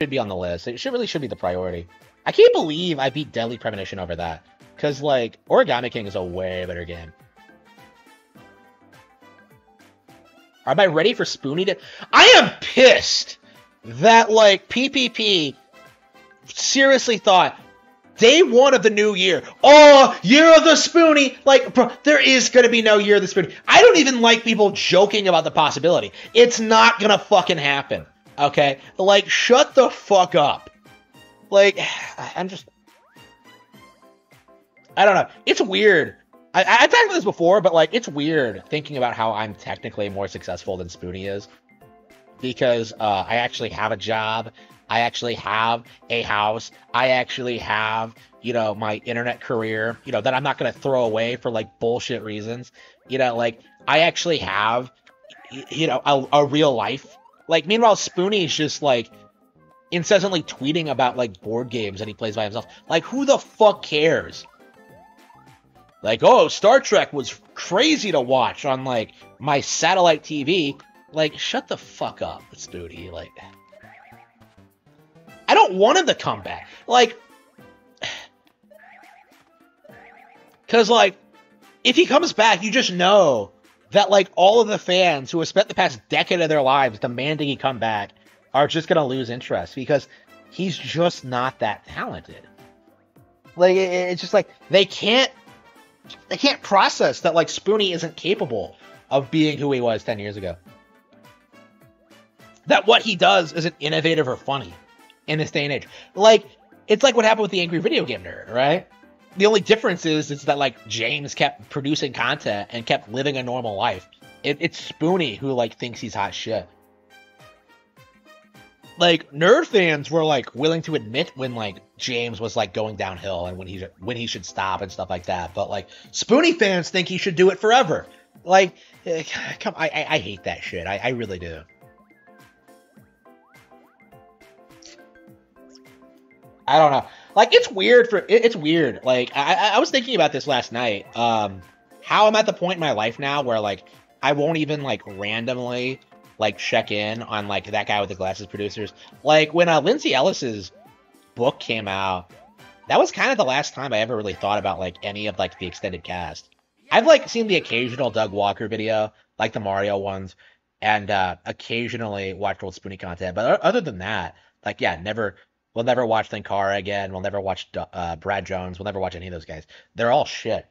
should be on the list. It should really should be the priority. I can't believe I beat Deadly Premonition over that. Cause like Origami King is a way better game. Am I ready for Spoony to? I am pissed that like PPP seriously thought day one of the new year. Oh, year of the Spoony. Like, bro, there is gonna be no year of the Spoony. I don't even like people joking about the possibility. It's not gonna fucking happen. Okay? Like, shut the fuck up. Like, I'm just. I don't know. It's weird. I, I've talked about this before, but like, it's weird thinking about how I'm technically more successful than Spoony is. Because uh, I actually have a job. I actually have a house. I actually have, you know, my internet career, you know, that I'm not going to throw away for like bullshit reasons. You know, like I actually have, you know, a, a real life. Like, meanwhile, Spoony's just like incessantly tweeting about like board games that he plays by himself. Like, who the fuck cares? Like, oh, Star Trek was crazy to watch on like my satellite TV. Like, shut the fuck up, Spoony. Like, I don't want him to come back. Like, because like, if he comes back, you just know that like all of the fans who have spent the past decade of their lives demanding he come back are just gonna lose interest because he's just not that talented. Like, it's just like they can't they can't process that like Spoony isn't capable of being who he was 10 years ago. That what he does isn't innovative or funny in this day and age. Like, it's like what happened with the Angry Video Game Nerd, right? The only difference is, is that like James kept producing content and kept living a normal life. It, it's Spoony who like thinks he's hot shit. Like nerd fans were like willing to admit when like James was like going downhill and when he when he should stop and stuff like that. But like Spoony fans think he should do it forever. Like, eh, come, I I, I hate that shit. I, I really do. I don't know. Like it's weird for it, it's weird. Like I I was thinking about this last night. Um, how I'm at the point in my life now where like I won't even like randomly like check in on like that guy with the glasses producers. Like when uh, Lindsay Ellis's book came out, that was kind of the last time I ever really thought about like any of like the extended cast. I've like seen the occasional Doug Walker video, like the Mario ones, and uh occasionally watched old Spoony content. But other than that, like yeah, never We'll never watch Linkara again. We'll never watch uh, Brad Jones. We'll never watch any of those guys. They're all shit.